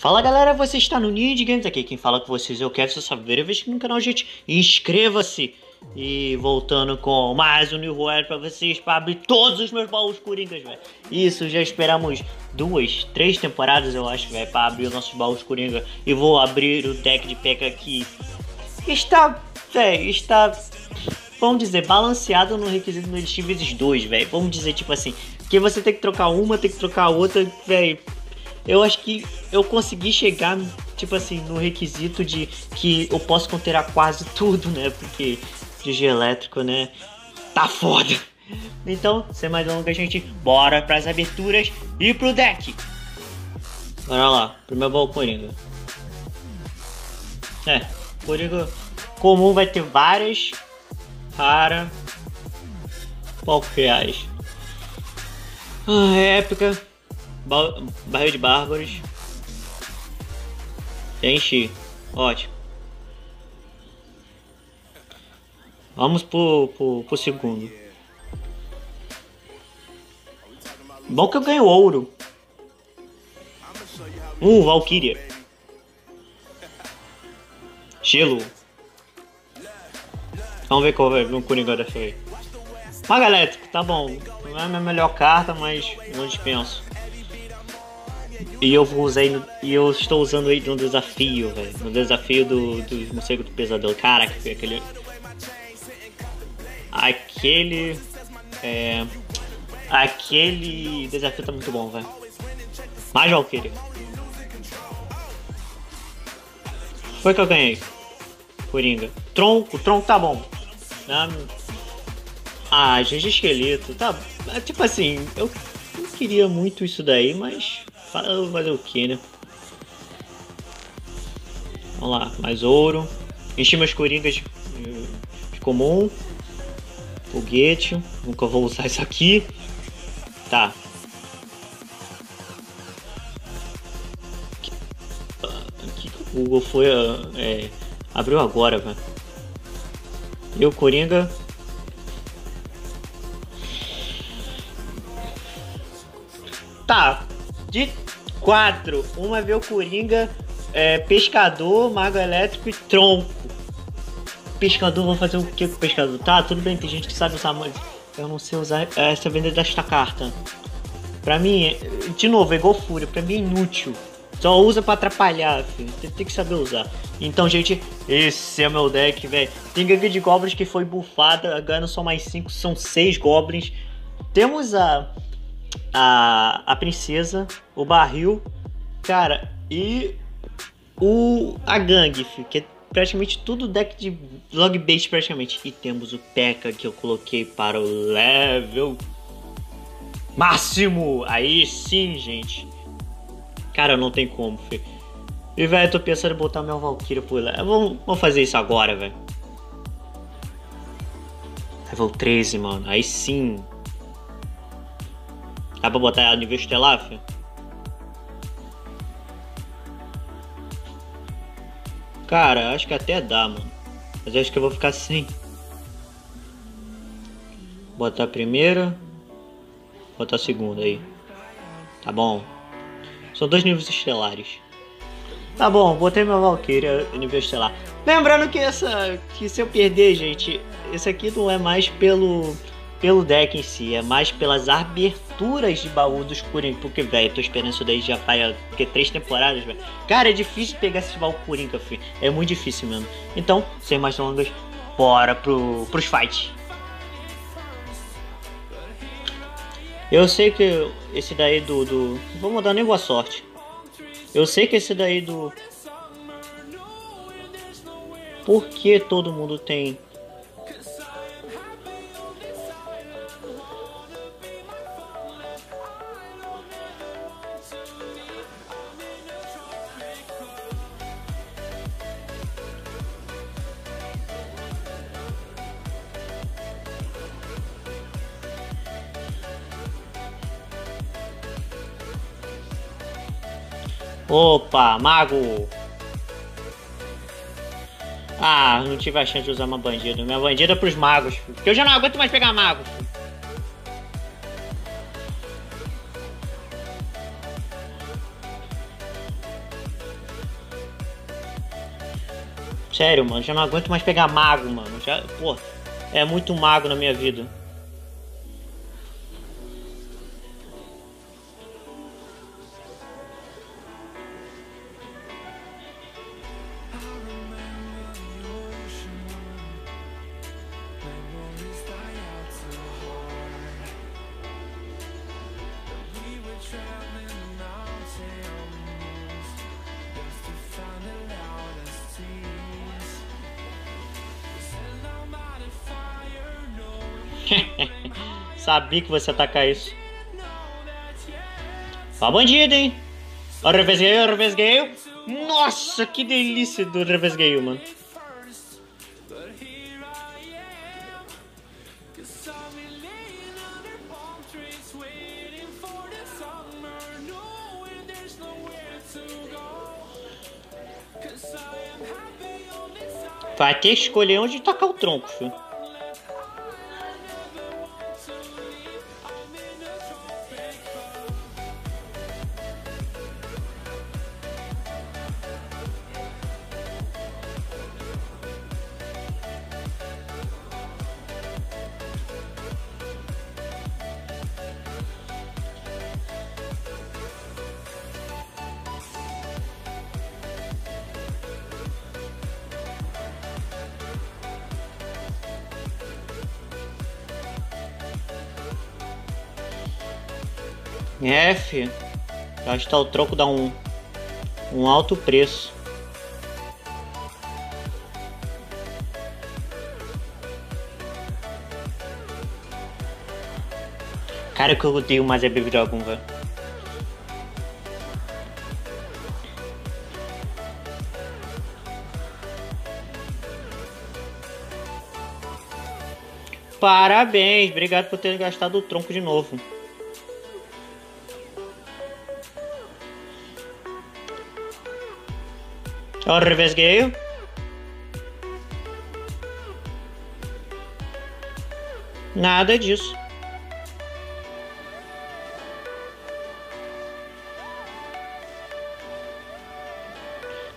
Fala galera, você está no Ninja Games aqui, quem fala com vocês é o Kevin, se sua primeira vez aqui no canal, gente, inscreva-se! E voltando com mais um New World pra vocês, para abrir todos os meus baús coringas, velho. Isso, já esperamos duas, três temporadas, eu acho, velho, para abrir os nossos baús coringa. E vou abrir o deck de P.E.K.K.A aqui. Está, velho, está, vamos dizer, balanceado no requisito do Elixir vezes dois, velho. Vamos dizer, tipo assim, que você tem que trocar uma, tem que trocar outra, velho eu acho que eu consegui chegar, tipo assim, no requisito de que eu posso conter quase tudo, né? Porque de elétrico, né? Tá foda. Então, sem mais longas, gente, bora pras aberturas e pro deck. Bora lá, primeiro baú Coringa. É, Coringa comum vai ter várias para poucos reais. Ah, épica Barril de Bárbaros. Enchi. Ótimo. Vamos pro, pro, pro segundo. Bom que eu ganho ouro. Uh, Valkyria. Gelo. Vamos ver qual vai vir o Coringa dessa aí. Maga Elétrico, tá bom. Não é a minha melhor carta, mas não dispenso. E eu vou usar e eu estou usando ele no desafio, velho. No desafio do, do morcego do pesadelo. Caraca, aquele. Aquele. É. Aquele desafio tá muito bom, velho. Mais Valkyrie. Foi que eu ganhei. Coringa. Tronco, tronco tá bom. Ah, gente esqueleto. Tá. Tipo assim, eu não queria muito isso daí, mas fazer o que, né? Vamos lá, mais ouro. Enchi meus coringas de, de comum. Foguete. Nunca vou usar isso aqui. Tá. Que o Google foi. É, abriu agora, velho. E o Coringa. De quatro, uma vê o Coringa, é, pescador, mago elétrico e tronco. Pescador, vou fazer o que com o pescador? Tá, tudo bem, tem gente que sabe usar, mas eu não sei usar essa venda desta carta. Pra mim, de novo, é igual fúria, pra mim é inútil. Só usa pra atrapalhar, filho. Tem, que saber usar. Então, gente, esse é o meu deck, velho. Tem gangue de goblins que foi bufada. Não são mais 5, são 6 goblins. Temos a a, a princesa, o barril, cara, e o a gangue, que é praticamente tudo deck de log base praticamente. E temos o P.E.K.K.A que eu coloquei para o level máximo. Aí sim, gente. Cara, não tem como. E, velho, eu tô pensando em botar meu Valkyria por lá. Vamos, vamos fazer isso agora, velho. Level 13, mano. Aí sim. Dá pra botar ela nível estelar, filho? Cara, acho que até dá, mano. Mas acho que eu vou ficar sem. Botar a primeira. Botar a segunda aí. Tá bom. São dois níveis estelares. Tá bom, botei meu Valkyria nível estelar. Lembrando que essa. que se eu perder, gente, esse aqui não é mais pelo pelo deck em si, é mais pelas aberturas de baú dos Coringa. Porque, velho, tô esperando isso daí já faz porque, três temporadas, velho. Cara, é difícil pegar esse baú Coringa, filho. É muito difícil mesmo. Então, sem mais longas, bora pro, pros fights. Eu sei que esse daí do, do... Vou mudar nem boa sorte. Eu sei que esse daí do... Por que todo mundo tem Opa, mago! Ah, não tive a chance de usar uma bandida. Minha bandida é pros magos, porque eu já não aguento mais pegar mago. Sério, mano, já não aguento mais pegar mago, mano. Já, pô, é muito mago na minha vida. Sabia que você atacar isso. Ó bandido, hein? Ó revesgueio, revesgueio. Nossa, que delícia do revesgueio, mano. Vai ter que escolher onde tacar o tronco, filho. Filho. Gastar o troco dá um, um alto preço. Cara, que eu odeio mais é Baby Dragon, velho. Parabéns, obrigado por ter gastado o tronco de novo. É um revesgueio. Nada disso.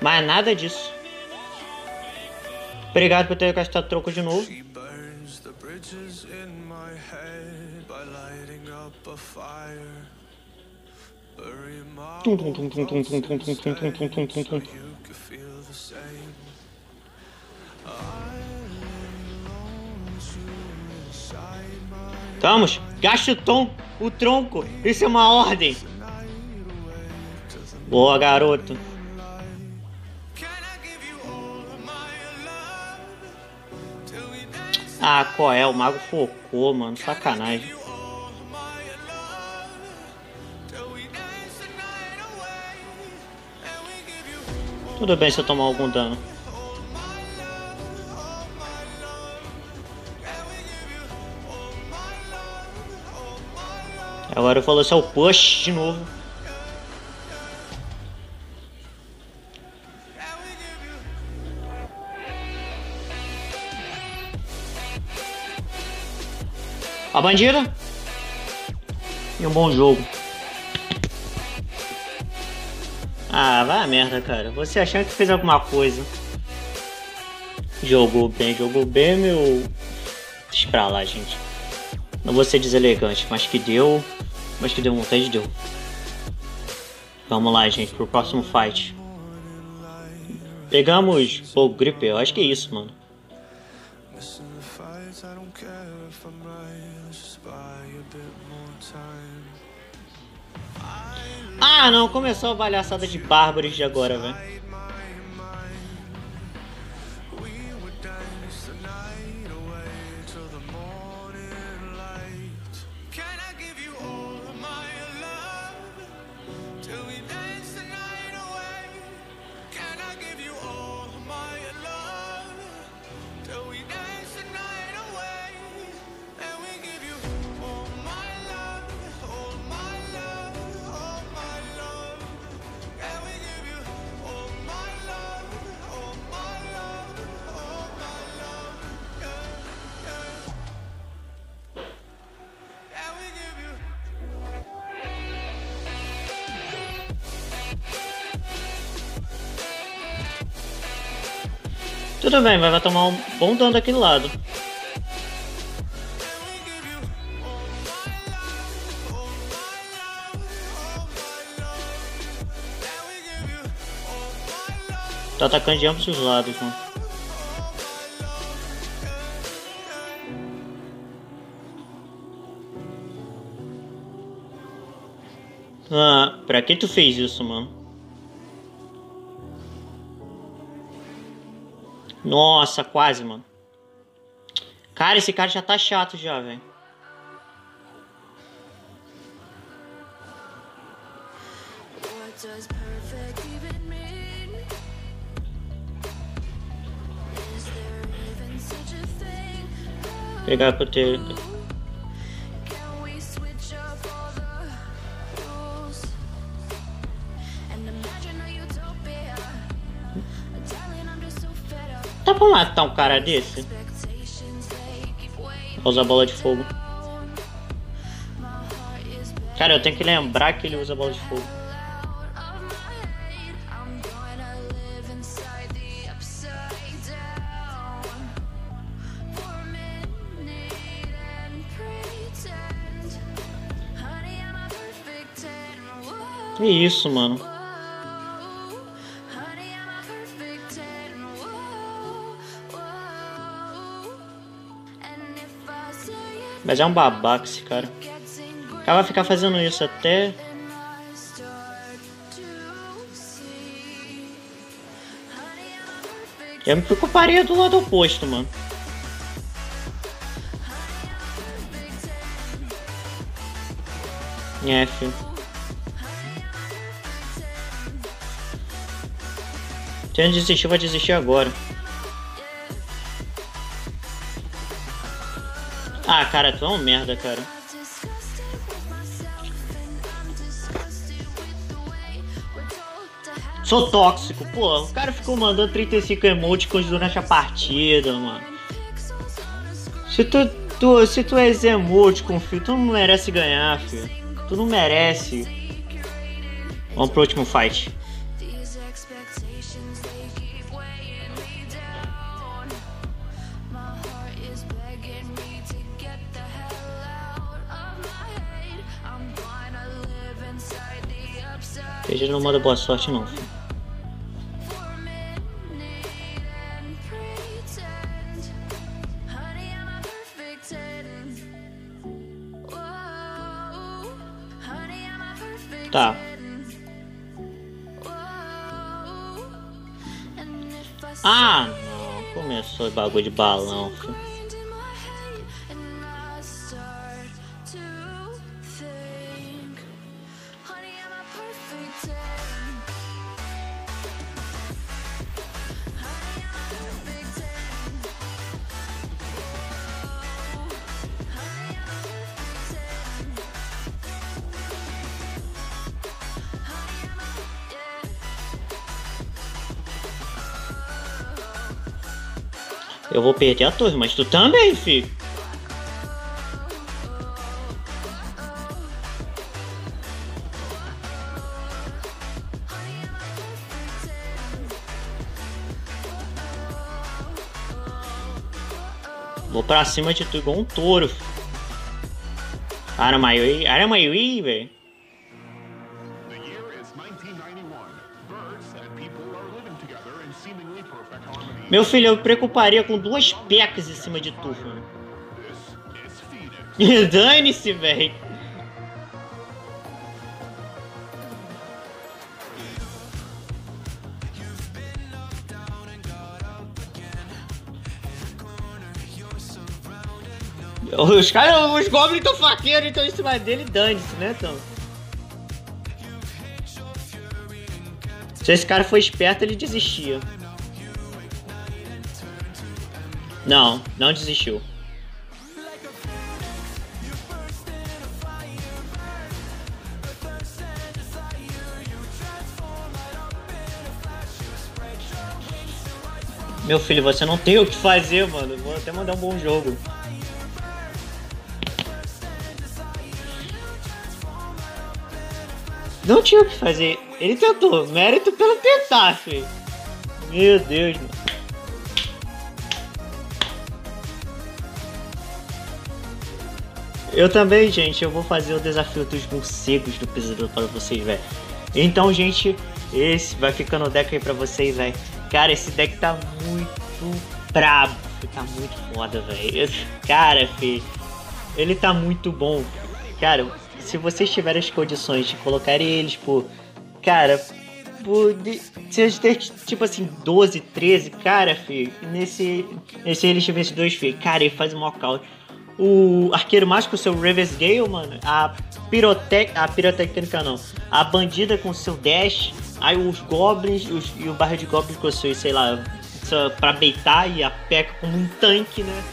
Mas nada disso. Obrigado por ter gastado troco de novo. Tum, tum, tum, tum, tum, tum, tum, tum, tum, tum, tum, tum, tum. Vamos, gaste o tom, o tronco. Isso é uma ordem. Boa, garoto. Ah, qual é? O mago focou, mano. Sacanagem. Tudo bem se eu tomar algum dano. Agora eu falo assim, é o push de novo. A bandida. E um bom jogo. Ah, vai a merda, cara. Você achando que fez alguma coisa. Jogou bem, jogou bem, meu. Deixa pra lá, gente. Não vou ser deselegante, mas que deu. Mas que deu vontade, deu. Vamos lá, gente, pro próximo fight. Pegamos o Gripper, eu acho que é isso, mano. Ah, não, começou a palhaçada de bárbaros de agora, velho. Tudo bem, vai tomar um bom dano daquele lado. Tá atacando de ambos os lados, mano. Ah, pra que tu fez isso, mano? Nossa, quase, mano. Cara, esse cara já tá chato já, velho. Pegar pra ter. Dá pra matar um cara desse? Vou usar bola de fogo. Cara, eu tenho que lembrar que ele usa bola de fogo. Que isso, mano. Mas é um babaca esse cara. O cara vai ficar fazendo isso até. Eu me preocuparia do lado oposto, mano. É, filho. Se eu desistir, vou desistir agora. Ah, cara, tu é um merda, cara. Sou tóxico, pô. O cara ficou mandando 35 emoticons durante a partida, mano. Se tu, tu, se tu és emoticon, filho, tu não merece ganhar, filho. Tu não merece. Vamos pro último fight. Veja não manda boa sorte não. Tá. Ah, não. Começou o bagulho de balão, filho. Eu vou perder a torre, mas tu também, filho. Vou pra cima de tu igual um touro. Aramaiui, Aramaiui, velho. Meu filho, eu preocuparia com duas pecas em cima de tu, Dane-se, velho. Os caras, os goblins estão faqueiros, então em cima dele, dane-se, né, então? Se esse cara for esperto, ele desistia. Não, não desistiu. Meu filho, você não tem o que fazer, mano. Vou até mandar um bom jogo. Não tinha o que fazer. Ele tentou. Mérito pelo tentar, filho. Meu Deus, mano. Eu também, gente, eu vou fazer o desafio dos morcegos do pesadelo para vocês, velho. Então, gente, esse vai ficando o deck aí pra vocês, velho. Cara, esse deck tá muito brabo. Tá muito foda, velho. Cara, filho. Ele tá muito bom. Cara, se vocês tiverem as condições de colocar eles por. Cara, por. De, se eles ter, tipo assim, 12, 13, cara, filho, nesse. Nesse eles tiverem dois, filho, cara, ele faz um knockout. O arqueiro mágico, seu Reverse Gale, mano, a pirotec, a pirotécnica não, a bandida com seu dash, aí os goblins os, e o barra de goblins com o seu, sei lá, pra beitar e a P.E.K.K.A como um tanque, né?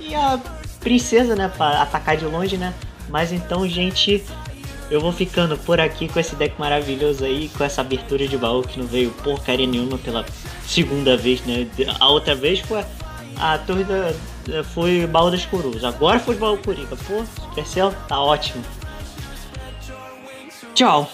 E a princesa, né, pra atacar de longe, né? Mas então, gente, eu vou ficando por aqui com esse deck maravilhoso aí, com essa abertura de baú que não veio porcaria nenhuma pela segunda vez, né? A outra vez foi a torre da. Foi baú das coroas. Agora foi baú Coringa. Pô, Supercell tá ótimo. Tchau.